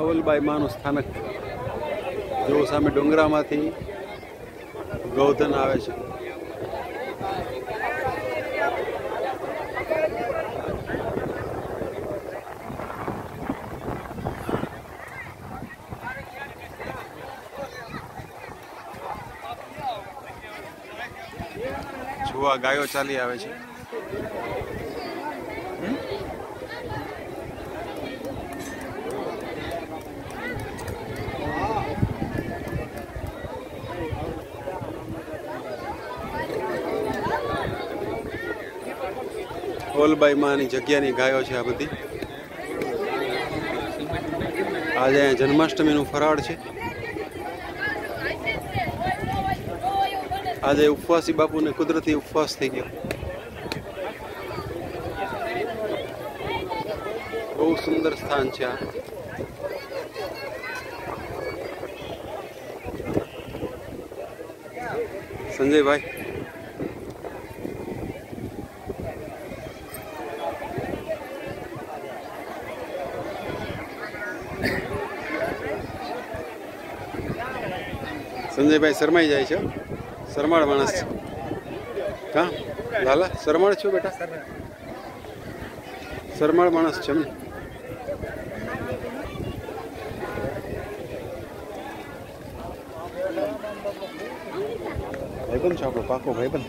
અવલબાઈ માનું સ્થાનક. જો સામે ડુંગરામાંથી ગૌધન આવે છે. જોવા ગાયો ચાલી આવે છે. ઓલબાઈ માની જગ્યાની ગાયો છે આ બધી. આજે અહીંયા જન્માષ્ટમીનું ફરાળ છે. આજે ઉપવાસી બાપુને કુદરતી ઉપવાસ થઈ ગયો. બહુ સુંદર સ્થાન છે આ. સંજયભાઈ. સંજયભાઈ શરમાઈ જાય છે. શરમાળ માણસ છે. કા લાલા, શરમાળ છો બેટા? શરમાળ માણસ છે એમ. ને? ભાઈબંધ છો આપણો પાકો ભાઈબંધ?